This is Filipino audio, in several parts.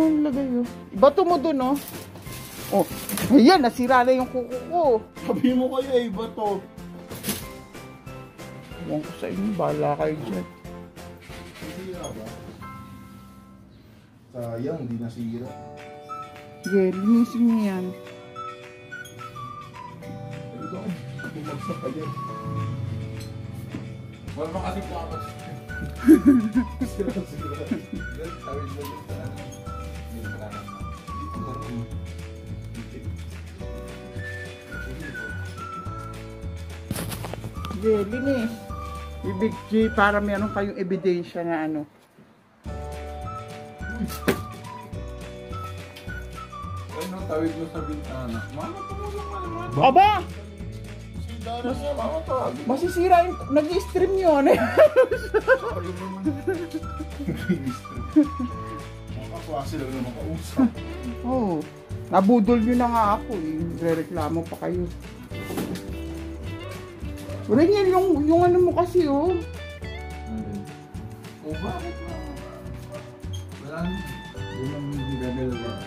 nakalagay oh. Ibato mo dun oh. Oh, ayan, nasira na yung kuko ko. Sabi mo kaya iba to. Ewan ko sa inyo, bahala kayo dyan. Nasira ba? Sayang, di nasira. Sige, linisin niyo yan. Bumagsak ka dyan. Wala pa kasi plakas. Sira, sira. Tawid mo. Hindi. Sige, linis. Ibig G para meron kayong ebidensya na ano. Ano, tawid mo sa bintana. Mama, tumulong ka naman. Aba! Dara niya, mama tawag. Masisira yung nag-stream yun eh. Kaklase lang naman kausap. Oo. Oh, nabudol nyo na nga ako eh. Re-reklamo pa kayo. Ringin yung, yung ano mo kasi oh. O bakit na? Wala na. Hindi naman gagalaw.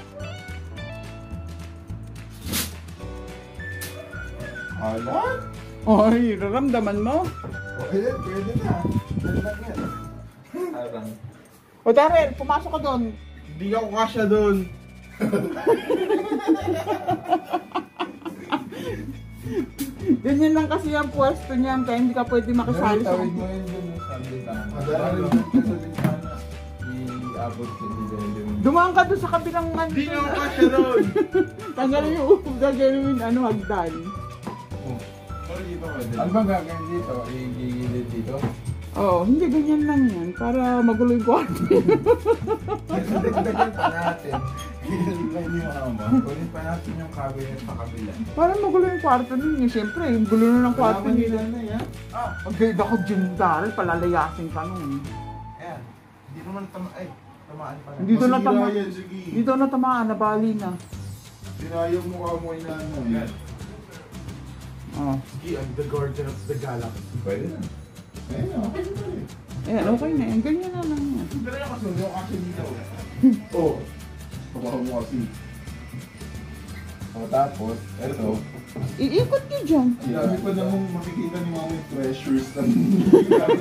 Alan? Ay, raramdaman mo. O, ayan, pwede na. Pwede na yan. Parang. O Darren, pumasok ka doon. Hindi ako kasya doon. Ganyan lang kasi ang pwesto niyan, kaya hindi ka pwede makisali sa... Yung... Dumaan ka doon sa kabilang ano. Hindi na ako kasya doon. Tanggalin yung upo, gagawin ano, hagdan. Pwede. Ano ba gagawin dito? Igigilid dito? Oo, oh, hindi ganyan lang yan. Para magulo yung kwarto. Dagdagan pa natin. Ilay niyo mama. Kunin pa natin yung cabinet sa kabila. Para magulo yung kwarto ninyo. Siyempre, yung gulo na ng kwarto Kailangan nila. na yan. Ah, ang grade ako dyan, Darren. Palalayasin ka nun. Ayan. Hindi naman tama... Ay, tamaan pa. Hindi Dito na Masira tama- yan, sige. Dito na tamaan, nabali na. Sinayang mukha mo ina ano. Oh. Sige, I'm the guardian of the galaxy. Pwede na. Ayun, okay na rin. Ayan, okay na. yan. Ganyan na lang yan. Pero yung kasunod, yung action dito. Oo. Kabahan mo kasi. O tapos, eto. Iikot nyo dyan. Ang dami pa namang makikita ni yung treasures. Ang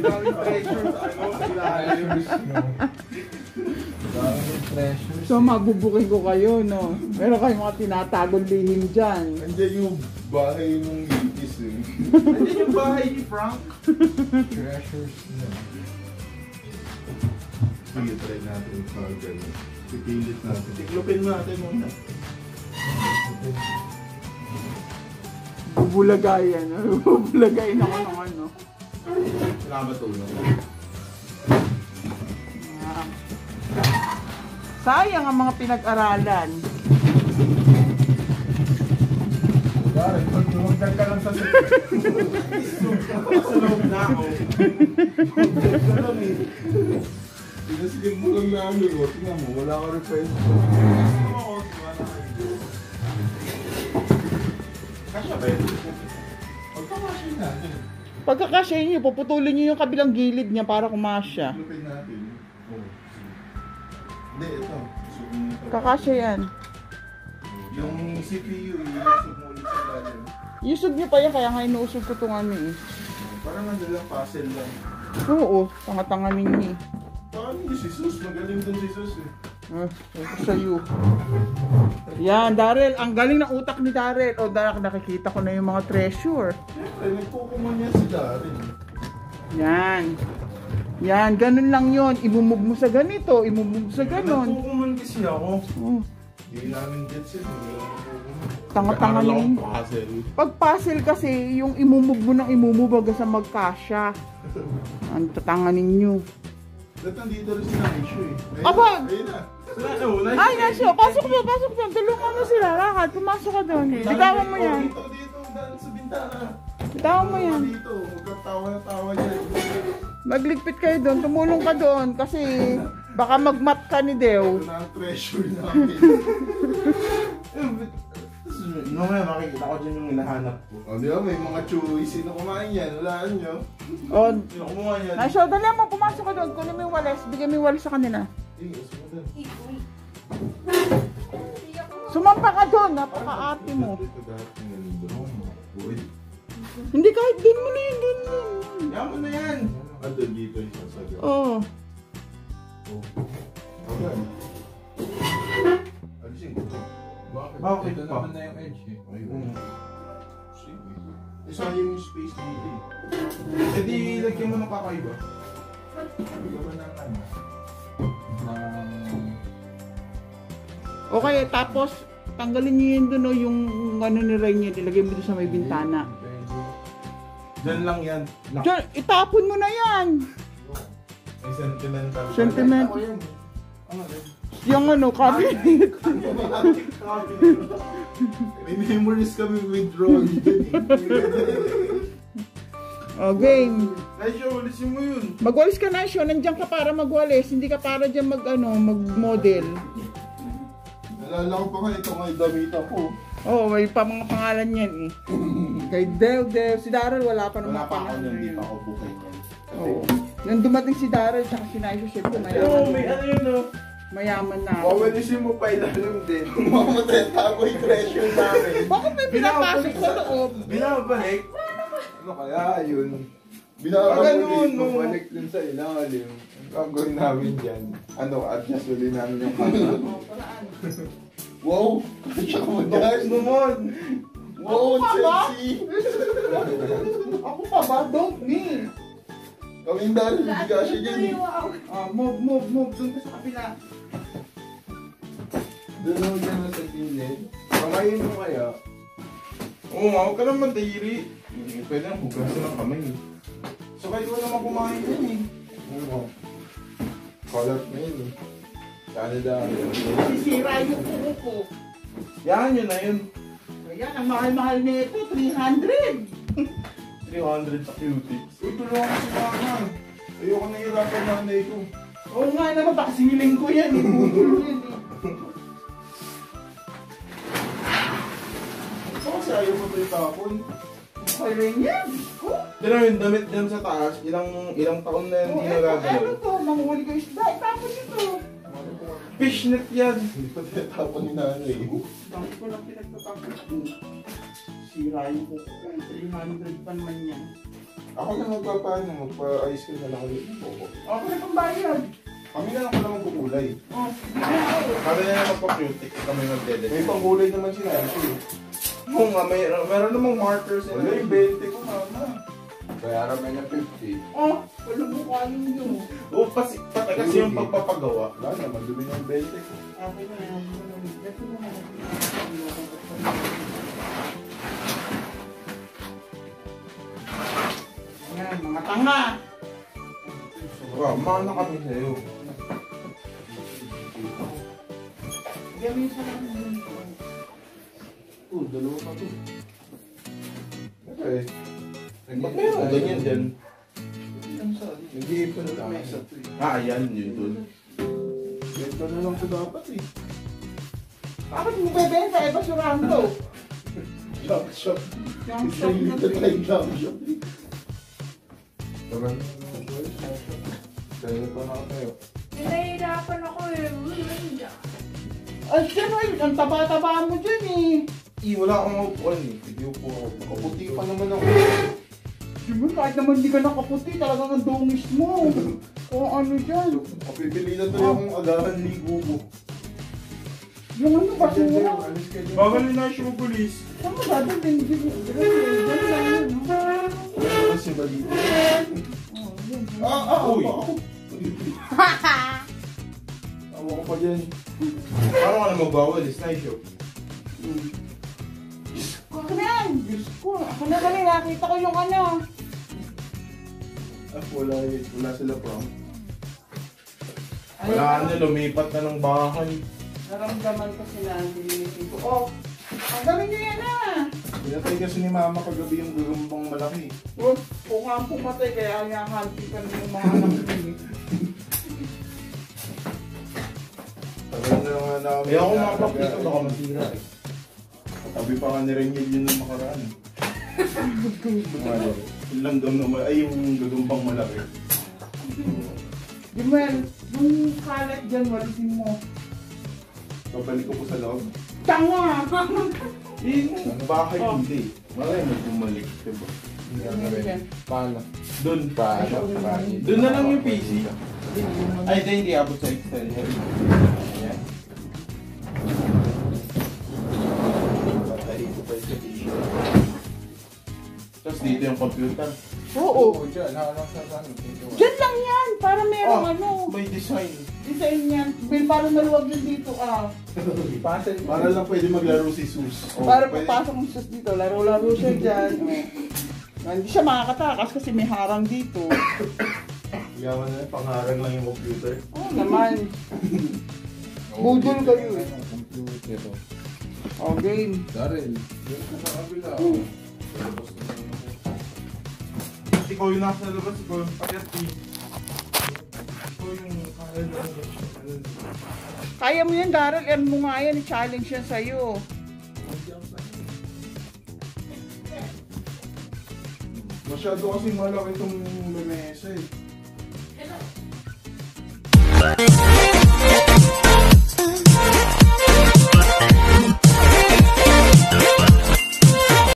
dami treasures, ano, sila. Treasures treasures. So, mabubukin ko kayo, no? Meron kayong mga tinatagong lihim dyan. Andiyan yung bahay ng Litis eh. Andiyan yung bahay ni Frank. Treasures nyo. Sige, try natin pag ano. Pipilit natin. Tiklopin natin muna. Bubulagay, ano? Bubulagay na ako ng ano. Kailangan ba tulong? Ah. Sayang ang mga pinag-aralan. Dari, pag lumagdag ka lang sa Sa loob na ako. Loob eh. Pinasilip mo lang namin ko. Tingnan mo, wala ka request. Tingnan mo, wala ka Kasya ba yun? Pagkakasya natin. Pagkakasya niyo, puputulin niyo yung kabilang gilid niya para kumasya. Lupin natin. Oh. Hindi, ito. Kakasya yan. Yung CPU, iusog mo ulit sa lalim. Yusog niyo pa yan, kaya nga inuusog ko itong ano eh. Parang ano lang, puzzle lang. Oo, tanga-tanga ninyo eh. Yung si Sus, magaling dun si Sus eh. Ah, ito sa'yo. Yan, Daryl. Ang galing ng utak ni Daryl. O, Daryl, nakikita ko na yung mga treasure. Siyempre, nagkukuman niya si Darin. Yan. Yan, ganun lang yon. Imumove mo sa ganito, imumove sa ganon. Nagkukuman kasi ako. Oh, Hindi namin gets yun. Hindi ako nagkukuman. tanga-tanga Nag-aaral yun. Pag puzzle kasi, yung imumove mo ng imumove hanggang sa magkasya. Ang tatanga ninyo. Ba't nandito rin si Naisho eh? Aba! na, Ayun na. Ano, Ay, Nasyo, pasok mo, pasok mo. Tulungan mo sila, lakad. Pumasok ka doon eh. Bitawan mo yan. Dito, dito, daan sa bintana. Bitawan mo yan. Dito, magkatawa na tawa dyan. Magligpit kayo doon, tumulong ka doon kasi baka magmat ka ni Deo. Ito na ang treasure namin. Mamaya makikita ko dyan yung hinahanap ko. O, di ba? May mga chewy. Sino kumain yan? Walaan nyo. O, Sino kumain yan? Nasyo, dali mo, pumasok ka doon. Kunin mo yung walis, bigyan mo yung walis sa kanila. Eh, gusto mo dun. Sumampa ka doon, napaka-ate mo. Dati. Uy. Hindi kahit din mo na yun, din mo. Yan mo na yan. Ando dito yung sasabi. Oo. Okay. Alisin ko to. Bakit? Bakit Ito pa? naman na yung edge eh. Ayun. Sige. Eh, sayang yung space dito eh. Eh di, lagyan mo ng kakaiba. Lagyan mo ng ano. Okay, tapos tanggalin niyo yun doon, no, yung ano ni Ray niya, ilagay mo doon sa may bintana. Diyan lang yan. Diyan, itapon mo na yan. May sentimental. Sentiment. Ako yan. Ano rin? Yung ano, cabinet. May memories kami withdrawn dyan eh. oh, game. Ay, siya, ulisin mo yun. Magwalis ka Sean. Nandiyan ka para magwalis. Hindi ka para dyan mag, ano, mag-model. Nalala ko pa nga ito nga yung damit ako. Oo, oh, may pa mga pangalan yan eh. Kay Dev, Dev. Si Daryl, wala pa naman Wala pa ako pangalan niyan, di yun. pa ako bukay niyan. Oo. Nung dumating si Daryl, tsaka si Naisha, syempre mayaman. Oo, may ano yun oh. Mayaman na. Wawalisin mo pa ilalim din. Mamatay tago yung treasure namin. Bakit may pinapasok sa loob? Binabalik. Ano kaya yun? Binabalik no. Bumalik dun sa ilalim. Ang gagawin namin dyan. Ano, adjust ulit namin yung camera. Paraan. Wow! Kasya mo dyan. naman! Wow, Ako sexy! Ako pa ba? Don't me. Kaming dahil, hindi kasya dyan eh. Ah, move, move, move. Doon ka sa kabila. Doon ako dyan na sa gilid. Kamayin mo kaya? Oo nga, huwag ka naman dahiri. Hindi pwede ang hugasan ng kamay. eh. So kahit wala naman kumain yan eh. Oo. Kalat na yun eh. Canada. Sisira yung kuko ko. Yan yun na yun. Ayan, ang mahal-mahal nito. 300. 300 sa cuties. Uy, tulungan ko si mama. Ayoko na hirapan nanay ko. Oo nga naman, baka siniling ko yan. Putol yan. Saan kasi ayaw mo ito itapon? Okay rin yan. Oh, Tira yung damit dyan sa taas, ilang ilang taon na yan oh, hindi eto, nagagalaw. ano to? Manguhuli ko isda. Itapos ito. Fishnet yan. Hindi pa tinatapon ni nanay. Dami ko lang pinagtatapos ko. Sira yung kuko ko. 300 pa naman yan. Ako na magpapaano, magpa-ayos ko na lang ulit ng buko. Okay na pang bayad. Kami na lang pala magkukulay. Oh, sige na ako. Kami na lang magpa-cutic, kami magdede. May pangkulay naman si nanay. Oo nga, may, meron namang markers Wala yung 20 ko, mama. Bayaran mo na 50. Oh, wala mo kaling yun. Oo, kasi, pati kasi yung pagpapagawa. Wala na, madumi ng 20 ko. Okay na yan. Ito na yan. Yan, mga tanga. Wow, mana kami sa'yo. Gawin sa lang yun. Oh, dalawa pa to. Okay. Ba't meron ganyan dyan? Nag-iipon na eh. Ah, ayan, yun dun. Benta na lang ito dapat eh. Bakit mo bebenta? Eh, basurando. Junk shop. Yung Isa shop yung na dito tayo junk shop. Naman. Kaya pa na tayo. Nahihirapan ako eh. Ay, siyempre, ang taba-taba mo dyan eh. Eh, wala akong maupuan eh. Hindi upo ako. Kaputi pa naman ako. Siyempre, kahit naman hindi ka nakaputi, talagang ang dungis mo. Kung ano dyan. Kapipili na tayo akong agahan ligo ko. Yung ano, basura. Bawal na siya mag-police. Saan mo dadalhin? Diyan lang yun, no? Wala kasi balito. Yun. Ah, ah, Uy. ako. Awa ko pa dyan. Paano ka na magbawal? Is nice. Ako na yan. Diyos ko. Ako na kami, nakita ko yung ano. Ah, wala eh. Wala sila prom. Wala na, lumipat na ng bahay. Naramdaman ko sila. Nililitin ko. Oh, ang galing nyo yan ah. Pinatay kasi ni mama kagabi yung gurumbang malaki. Oh, kung nga ang pumatay, kaya ayahanti ka na yung mga anak ko. eh. Tagal na nga namin. Kaya ako makapak dito, baka masira eh. Sabi pa nga ni Renyel yun nung makaraan. Ano, yung langgam na malaki, ay yung gagumbang malaki. Jumel, yung kalat dyan, walisin mo. Babalik ko po sa loob. Tanga! Yung bahay Oh. hindi. Malay mo bumalik, diba? Paano? Doon. Paano? Doon na lang yung PC. Ay, hindi, hindi abot sa extender. Ayan. Patay ko pa yung sa PC. Tapos dito yung computer. Oo. Oo, dyan. Harap sa ano. dito. Diyan lang yan, para merong Oh, ano, May design. Design yan. Bill, para maluwag yun dito ah. Ipasa niyo. Para lang pwede maglaro si Sus. O, para pwede- papasok mo siya dito, laro-laro siya dyan. Oh. Hindi siya makakatakas kasi may harang dito. Yaman na, pangharang lang yung computer. Oo naman. Budol kayo eh. Computer. oh. Oh, game. Daryl, dito ka sa kabila. Oh. Tapos. Ikaw yung nasa labas, ikaw yung. Ikaw yung kaya mo yan, Daryl. Earn mo nga yan. I-challenge yan sa'yo. Masyado kasi malaki itong lamesa eh. Hello.